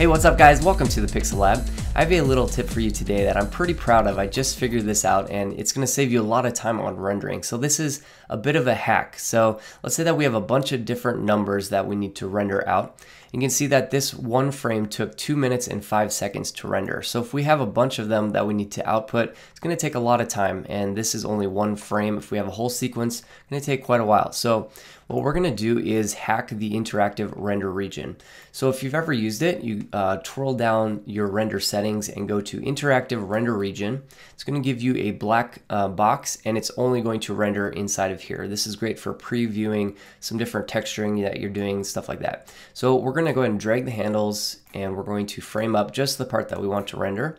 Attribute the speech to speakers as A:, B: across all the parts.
A: Hey, what's up guys? Welcome to the Pixel Lab. I have a little tip for you today that I'm pretty proud of. I just figured this out and it's gonna save you a lot of time on rendering. So this is a bit of a hack. So let's say that we have a bunch of different numbers that we need to render out. You can see that this one frame took two minutes and five seconds to render. So if we have a bunch of them that we need to output, it's gonna take a lot of time and this is only one frame. If we have a whole sequence, it's gonna take quite a while. So what we're gonna do is hack the interactive render region. So if you've ever used it, you uh, twirl down your render settings and go to interactive render region. It's gonna give you a black uh, box and it's only going to render inside of here. This is great for previewing some different texturing that you're doing, stuff like that. So we're gonna go ahead and drag the handles and we're going to frame up just the part that we want to render.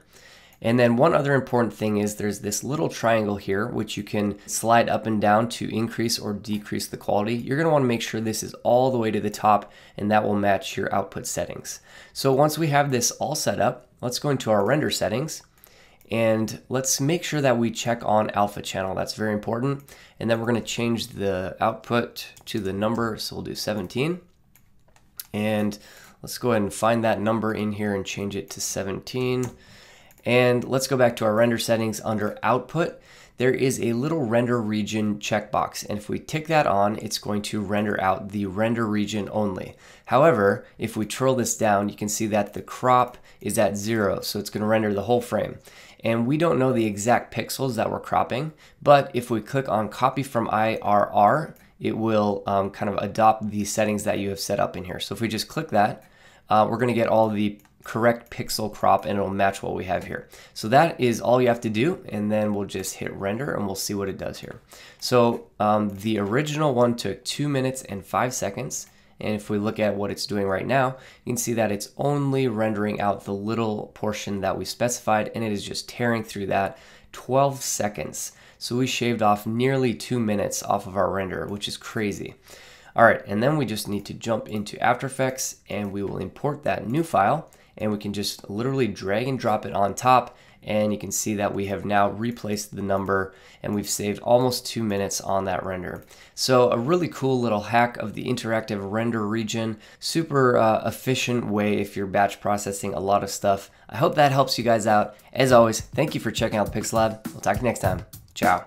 A: And then one other important thing is there's this little triangle here, which you can slide up and down to increase or decrease the quality. You're gonna wanna make sure this is all the way to the top and that will match your output settings. So once we have this all set up, let's go into our render settings and let's make sure that we check on alpha channel. That's very important. And then we're gonna change the output to the number. So we'll do 17. And let's go ahead and find that number in here and change it to 17. And let's go back to our render settings under output. There is a little render region checkbox. And if we tick that on, it's going to render out the render region only. However, if we twirl this down, you can see that the crop is at zero. So it's gonna render the whole frame. And we don't know the exact pixels that we're cropping, but if we click on copy from IRR, it will um, kind of adopt the settings that you have set up in here. So if we just click that, uh, we're gonna get all the correct pixel crop and it'll match what we have here. So that is all you have to do and then we'll just hit render and we'll see what it does here. So um, the original one took two minutes and five seconds and if we look at what it's doing right now, you can see that it's only rendering out the little portion that we specified and it is just tearing through that 12 seconds. So we shaved off nearly two minutes off of our render, which is crazy. All right, and then we just need to jump into After Effects and we will import that new file and we can just literally drag and drop it on top and you can see that we have now replaced the number and we've saved almost two minutes on that render. So a really cool little hack of the interactive render region, super uh, efficient way if you're batch processing a lot of stuff. I hope that helps you guys out. As always, thank you for checking out PixLab. We'll talk to you next time. Ciao.